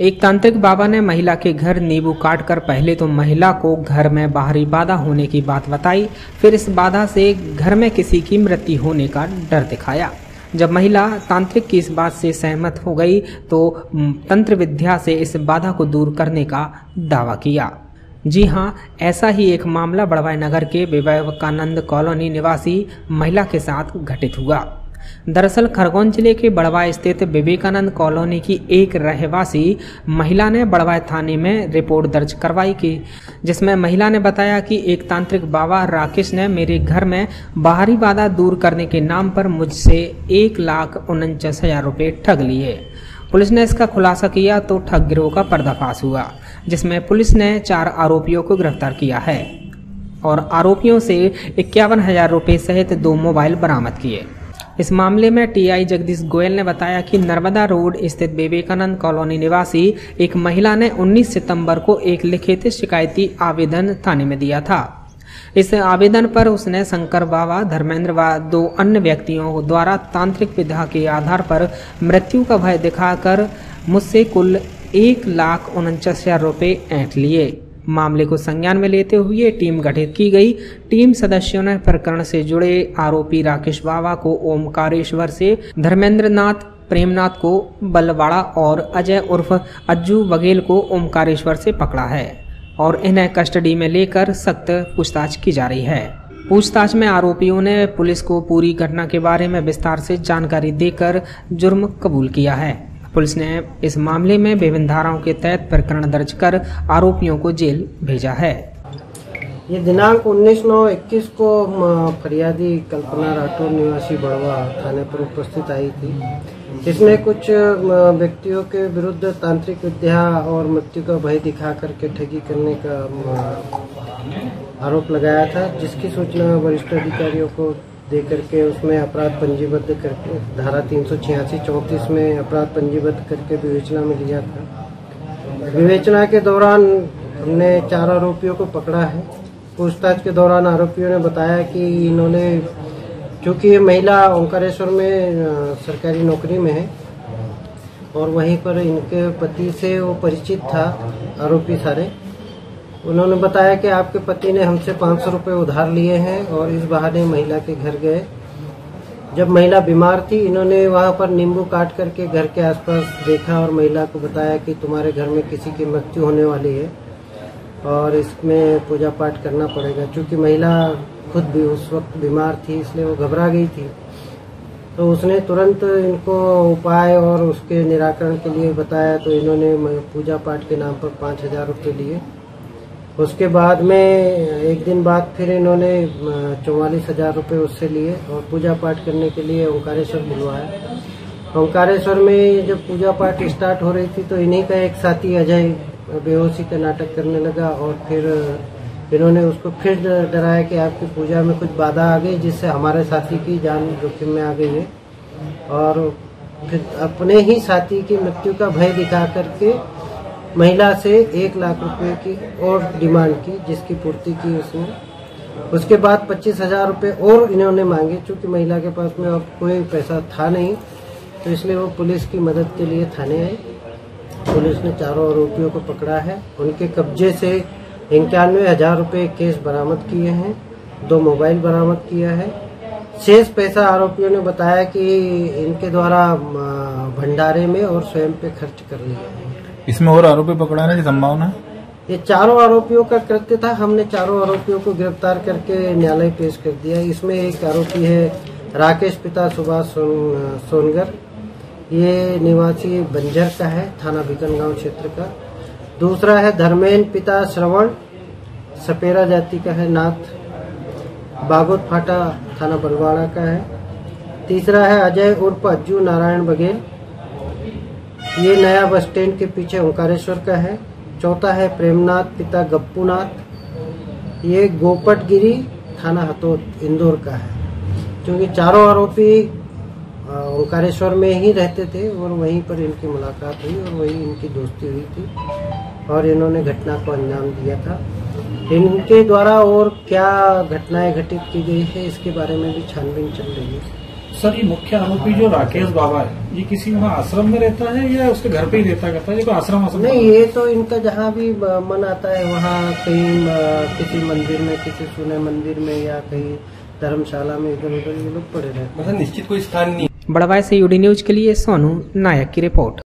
एक तांत्रिक बाबा ने महिला के घर नींबू काट कर पहले तो महिला को घर में बाहरी बाधा होने की बात बताई, फिर इस बाधा से घर में किसी की मृत्यु होने का डर दिखाया। जब महिला तांत्रिक की इस बात से सहमत हो गई तो तंत्र विद्या से इस बाधा को दूर करने का दावा किया। जी हाँ ऐसा ही एक मामला बड़वाई नगर के विवेकानंद कॉलोनी निवासी महिला के साथ घटित हुआ। दरअसल खरगोन ज़िले के बड़वा स्थित विवेकानंद कॉलोनी की एक रहवासी महिला ने बड़वा थाने में रिपोर्ट दर्ज करवाई की, जिसमें महिला ने बताया कि एक तांत्रिक बाबा राकेश ने मेरे घर में बाहरी बाधा दूर करने के नाम पर मुझसे एक लाख उनचास हज़ार रुपये ठग लिए। पुलिस ने इसका खुलासा किया तो ठग गिरोह का पर्दाफाश हुआ, जिसमें पुलिस ने चार आरोपियों को गिरफ़्तार किया है और आरोपियों से इक्यावन हज़ार रुपये सहित दो मोबाइल बरामद किए। इस मामले में टीआई जगदीश गोयल ने बताया कि नर्मदा रोड स्थित विवेकानंद कॉलोनी निवासी एक महिला ने 19 सितंबर को एक लिखित शिकायती आवेदन थाने में दिया था। इस आवेदन पर उसने शंकर बाबा धर्मेंद्र व दो अन्य व्यक्तियों द्वारा तांत्रिक विधा के आधार पर मृत्यु का भय दिखाकर मुझसे कुल एक लाख उनचास हज़ार रुपये ऐंठ लिए। मामले को संज्ञान में लेते हुए टीम गठित की गई। टीम सदस्यों ने प्रकरण से जुड़े आरोपी राकेश बाबा को ओमकारेश्वर से धर्मेंद्र नाथ प्रेमनाथ को बलवाड़ा और अजय उर्फ़ अज्जू बघेल को ओमकारेश्वर से पकड़ा है और इन्हें कस्टडी में लेकर सख्त पूछताछ की जा रही है। पूछताछ में आरोपियों ने पुलिस को पूरी घटना के बारे में विस्तार से जानकारी देकर जुर्म कबूल किया है। पुलिस ने इस मामले में विभिन्न धाराओं के तहत प्रकरण दर्ज कर आरोपियों को जेल भेजा है। ये दिनांक उन्नीस नौ इक्कीस को फरियादी कल्पना राठौर निवासी बड़वा थाने पर उपस्थित आई थी इसने कुछ व्यक्तियों के विरुद्ध तांत्रिक विद्या और मृत्यु का भय दिखा करके ठगी करने का आरोप लगाया था, जिसकी सूचना वरिष्ठ अधिकारियों को दे करके उसमें अपराध पंजीबद्ध करके, धारा तीन सौ छियासी चौंतीस में अपराध पंजीबद्ध करके विवेचना में लिया था। विवेचना के दौरान हमने चार आरोपियों को पकड़ा है। पूछताछ के दौरान आरोपियों ने बताया कि इन्होंने, चूँकि ये महिला ओंकारेश्वर में सरकारी नौकरी में है, और वहीं पर इनके पति से वो परिचित था, आरोपी सारे। उन्होंने बताया कि आपके पति ने हमसे पाँच सौ रुपये उधार लिए हैं और इस बहाने महिला के घर गए। जब महिला बीमार थी, इन्होंने वहाँ पर नींबू काट करके घर के आसपास देखा और महिला को बताया कि तुम्हारे घर में किसी की मृत्यु होने वाली है और इसमें पूजा पाठ करना पड़ेगा। क्योंकि महिला खुद भी उस वक्त बीमार थी, इसलिए वो घबरा गई थी। तो उसने तुरंत इनको उपाय और उसके निराकरण के लिए बताया तो इन्होंने पूजा पाठ के नाम पर पाँच हज़ार रुपये लिए। उसके बाद में, एक दिन बाद फिर इन्होंने चौवालीस हज़ार रूपए उससे लिए और पूजा पाठ करने के लिए ओंकारेश्वर बुलवाया। ओंकारेश्वर में जब पूजा पाठ स्टार्ट हो रही थी तो इन्हीं का एक साथी अजय बेहोशी का नाटक करने लगा और फिर इन्होंने उसको फिर डराया कि आपकी पूजा में कुछ बाधा आ गई जिससे हमारे साथी की जान जोखिम में आ गई है। और फिर अपने ही साथी की मृत्यु का भय दिखा करके महिला से एक लाख रुपए की और डिमांड की, जिसकी पूर्ति की उसने। उसके बाद पच्चीस हज़ार रुपये और इन्होंने मांगे क्योंकि महिला के पास में अब कोई पैसा था नहीं तो इसलिए वो पुलिस की मदद के लिए थाने आए। पुलिस ने चारों आरोपियों को पकड़ा है। उनके कब्जे से इक्यानवे हज़ार रुपये केस बरामद किए हैं, दो मोबाइल बरामद किया है। शेष पैसा आरोपियों ने बताया कि इनके द्वारा भंडारे में और स्वयं पे खर्च कर लिया है। इसमें और आरोपी पकड़ाने की संभावना ये चारों आरोपियों का कृत्य था। हमने चारों आरोपियों को गिरफ़्तार करके न्यायालय पेश कर दिया। इसमें एक आरोपी है राकेश पिता सुभाष सोन, सोनगर। ये निवासी बंजर का है थाना बिकनगांव क्षेत्र का। दूसरा है धर्मेन पिता श्रवण। सपेरा जाति का है नाथ। बागोत फाटा थाना बलवाड़ा का है। तीसरा है अजय उर्फ़ अज्जू नारायण बघेल। ये नया बस स्टैंड के पीछे ओंकारेश्वर का है। चौथा है प्रेमनाथ, पिता गप्पूनाथ। ये गोपटगिरी थाना हतोत इंदौर का है। क्योंकि चारों आरोपी ओंकारेश्वर में ही रहते थे और वहीं पर इनकी मुलाकात हुई और वहीं इनकी दोस्ती हुई थी और इन्होंने घटना को अंजाम दिया था। इनके द्वारा और क्या घटनाएँ घटित की गई है, इसके बारे में भी छानबीन चल रही है। सर ये मुख्य आरोपी जो राकेश बाबा है ये किसी वहाँ आश्रम में रहता है या उसके घर पे ही रहता करता है ये आश्रम आश्रम. नहीं ये तो इनका जहाँ भी मन आता है वहाँ कहीं किसी मंदिर में किसी सुने मंदिर में या कहीं धर्मशाला में इधर उधर ये लोग पड़े रहते हैं। मतलब निश्चित कोई स्थान नहीं बड़वाई से यूडी न्यूज़ के लिए सोनू नायक की रिपोर्ट।